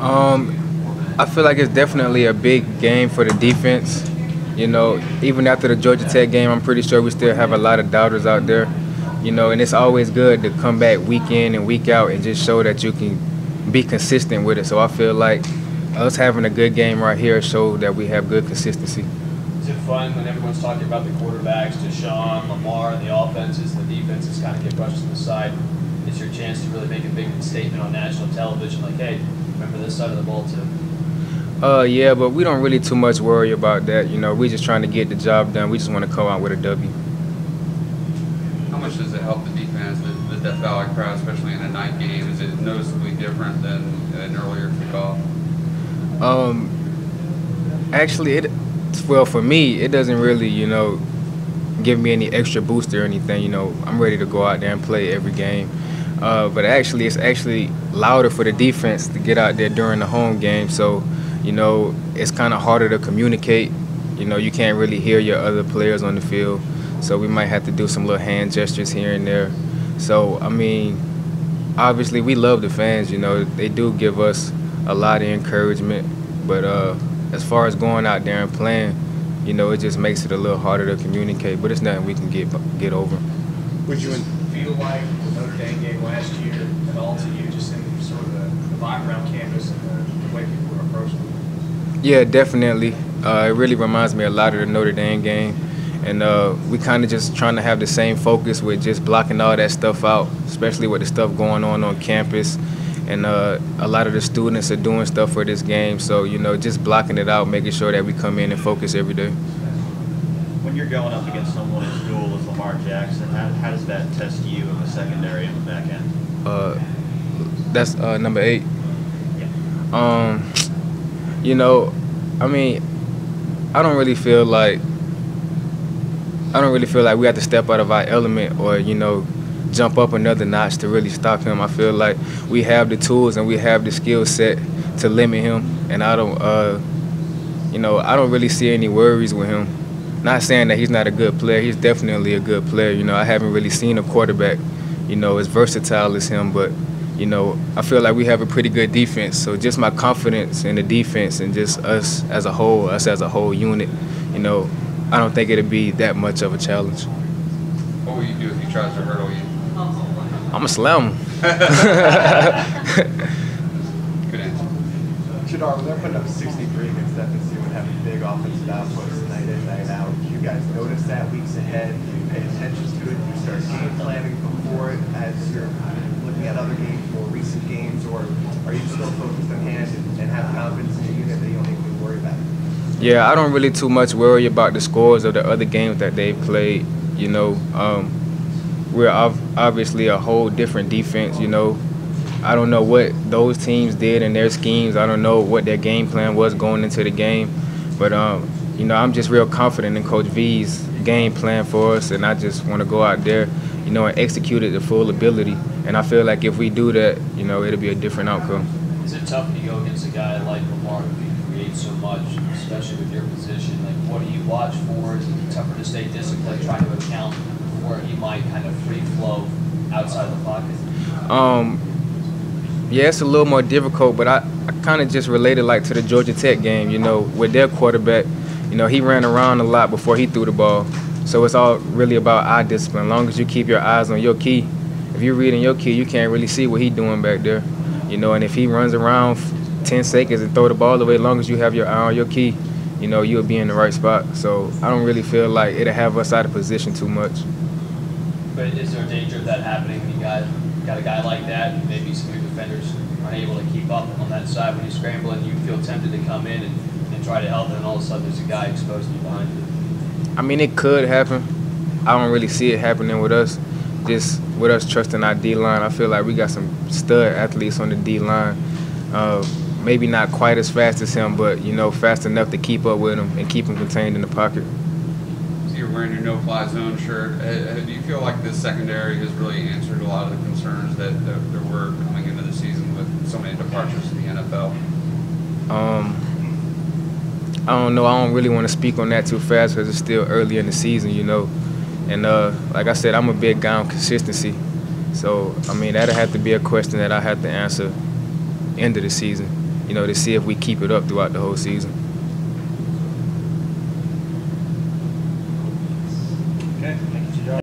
Um, I feel like it's definitely a big game for the defense. You know, even after the Georgia Tech game, I'm pretty sure we still have a lot of doubters out there. You know, and it's always good to come back week in and week out and just show that you can be consistent with it. So I feel like us having a good game right here showed that we have good consistency. Is it fun when everyone's talking about the quarterbacks, Deshaun, Lamar, and the offenses, and the defenses kind of get brushed to the side? It's your chance to really make a big statement on national television, like, hey, remember this side of the ball too. Uh, yeah, but we don't really too much worry about that. You know, we're just trying to get the job done. We just want to come out with a W. How much does it help the defense with, with that foul crowd, especially in a night game? Is it noticeably different than an earlier kickoff? Um, actually, it well for me, it doesn't really, you know, give me any extra boost or anything. You know, I'm ready to go out there and play every game. Uh, but actually, it's actually louder for the defense to get out there during the home game. So, you know, it's kind of harder to communicate. You know, you can't really hear your other players on the field. So we might have to do some little hand gestures here and there. So, I mean, obviously, we love the fans. You know, they do give us a lot of encouragement. But uh, as far as going out there and playing, you know, it just makes it a little harder to communicate. But it's nothing we can get get over. Would you feel like the Notre Dame game last year at all to you, just in sort of the, the vibe around campus and the, the way people were approaching it? Yeah, definitely. Uh, it really reminds me a lot of the Notre Dame game. And uh, we kind of just trying to have the same focus with just blocking all that stuff out, especially with the stuff going on on campus and uh, a lot of the students are doing stuff for this game. So you know, just blocking it out, making sure that we come in and focus every day. You're going up against someone as dual as Lamar Jackson, how, how does that test you in the secondary and the back end? Uh, that's uh, number eight. Yeah. Um, you know, I mean, I don't really feel like I don't really feel like we have to step out of our element or you know jump up another notch to really stop him. I feel like we have the tools and we have the skill set to limit him, and I don't, uh, you know, I don't really see any worries with him. Not saying that he's not a good player. He's definitely a good player. You know, I haven't really seen a quarterback, you know, as versatile as him, but you know, I feel like we have a pretty good defense. So just my confidence in the defense and just us as a whole, us as a whole unit, you know, I don't think it'd be that much of a challenge. What will you do if he tries to hurdle you? I'm a slam him. Good answer. Jadar, when they're putting up 63 against FSU and having big offensive outputs night in, night out, do you guys notice Do you pay attention to it? You start game planning before it as you're looking at other games, more recent games, or are you still focused on hand and, and have confidence in your unit that you don't to worry about? Yeah, I don't really too much worry about the scores of the other games that they've played. You know, um, we're obviously a whole different defense. You know, I don't know what those teams did in their schemes. I don't know what their game plan was going into the game, but um, you know, I'm just real confident in Coach V's game plan for us, and I just want to go out there, you know, and execute it to full ability. And I feel like if we do that, you know, it'll be a different outcome. Is it tough to go against a guy like Lamar who creates so much, especially with your position? Like, what do you watch for? Is it tougher to stay disciplined, trying to account where he might kind of free flow outside the pocket? Um, yeah, it's a little more difficult, but I, I kind of just related like to the Georgia Tech game. You know, with their quarterback, you know, he ran around a lot before he threw the ball. So it's all really about eye discipline. As long as you keep your eyes on your key, if you're reading your key, you can't really see what he's doing back there. You know, and if he runs around 10 seconds and throw the ball away, as long as you have your eye on your key, you know, you'll be in the right spot. So I don't really feel like it'll have us out of position too much. But is there a danger of that happening when you got got a guy like that, and maybe some of your defenders aren't to keep up on that side when you scramble, and you feel tempted to come in and, and try to help, and all of a sudden there's a guy exposed you behind you? I mean, it could happen. I don't really see it happening with us. Just with us trusting our D line, I feel like we got some stud athletes on the D line. Uh, maybe not quite as fast as him, but you know, fast enough to keep up with him and keep him contained in the pocket So you're wearing your no-fly zone shirt. Uh, do you feel like this secondary has really answered a lot of the concerns that, that there were coming into the season with so many departures to the NFL? Um, I don't know. I don't really want to speak on that too fast because it's still early in the season, you know. And uh, like I said, I'm a big guy on consistency. So I mean, that'll have to be a question that I have to answer end of the season. you know, to see if we keep it up throughout the whole season. Okay,